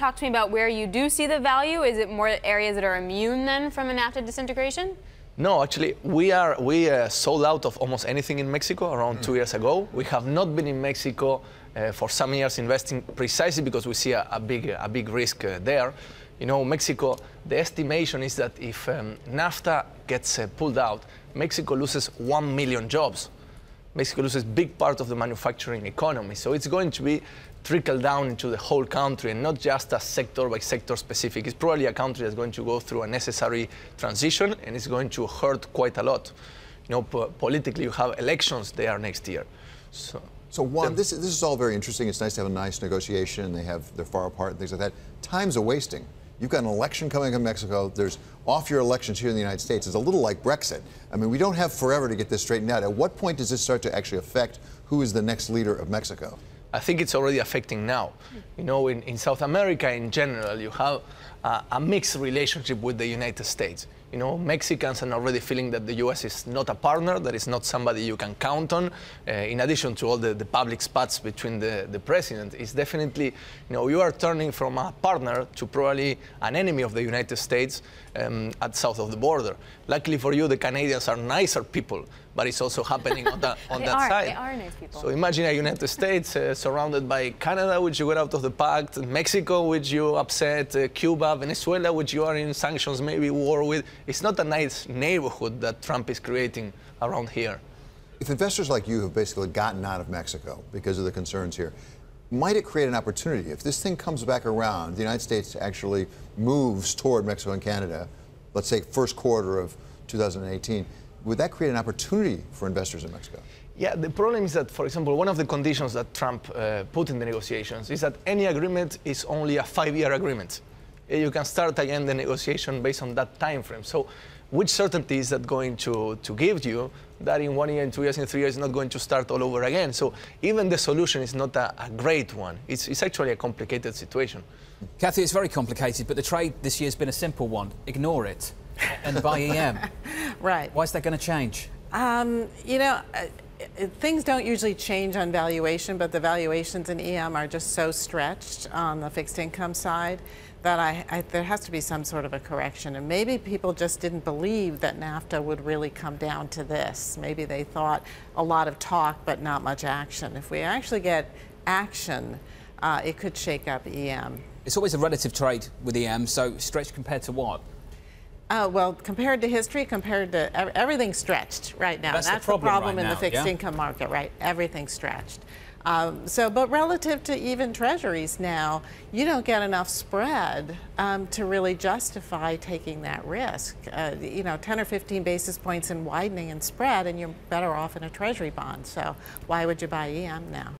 talk to me about where you do see the value? Is it more areas that are immune then from a NAFTA disintegration? No, actually, we are we uh, sold out of almost anything in Mexico around mm. two years ago. We have not been in Mexico uh, for some years investing precisely because we see a, a big a big risk uh, there. You know, Mexico. The estimation is that if um, NAFTA gets uh, pulled out, Mexico loses one million jobs. Mexico loses big part of the manufacturing economy. So it's going to be trickle down into the whole country and not just a sector by sector specific. It's probably a country that's going to go through a necessary transition and it's going to hurt quite a lot. You know, po politically, you have elections there next year. So, so Juan, this, this is all very interesting. It's nice to have a nice negotiation. They have they're far apart and things like that. Time's a wasting. You've got an election coming in Mexico. There's off-year elections here in the United States. It's a little like Brexit. I mean, we don't have forever to get this straightened out. At what point does this start to actually affect who is the next leader of Mexico? I think it's already affecting now. You know, in, in South America in general, you have uh, a mixed relationship with the United States. You know, Mexicans are already feeling that the U.S. is not a partner, that it's not somebody you can count on. Uh, in addition to all the, the public spats between the, the president, it's definitely, you know, you are turning from a partner to probably an enemy of the United States um, at south of the border. Luckily for you, the Canadians are nicer people, but it's also happening on, the, on that are, side. They are nice people. So imagine a United States uh, surrounded by Canada, which you got out of the pact, Mexico, which you upset, uh, Cuba, Venezuela, which you are in sanctions, maybe war with. It's not a nice neighborhood that Trump is creating around here. If investors like you have basically gotten out of Mexico because of the concerns here, might it create an opportunity? If this thing comes back around, the United States actually moves toward Mexico and Canada, let's say first quarter of 2018, would that create an opportunity for investors in Mexico? Yeah, the problem is that, for example, one of the conditions that Trump uh, put in the negotiations is that any agreement is only a five-year agreement. You can start again the negotiation based on that time frame. So which certainty is that going to, to give you that in one year, in two years, in three years, not going to start all over again? So even the solution is not a, a great one. It's, it's actually a complicated situation. Kathy, it's very complicated, but the trade this year has been a simple one. Ignore it and buy EM. right. Why is that going to change? Um, you know, things don't usually change on valuation, but the valuations in EM are just so stretched on the fixed income side that I, I, there has to be some sort of a correction. And maybe people just didn't believe that NAFTA would really come down to this. Maybe they thought a lot of talk, but not much action. If we actually get action, uh, it could shake up EM. It's always a relative trade with EM, so stretched compared to what? Uh, well, compared to history, compared to everything stretched right now. That's, That's the problem, the problem right in now, the fixed yeah? income market, right? Everything's stretched. Um, so, but relative to even treasuries now, you don't get enough spread um, to really justify taking that risk. Uh, you know, 10 or 15 basis points in widening in spread, and you're better off in a treasury bond. So, why would you buy EM now?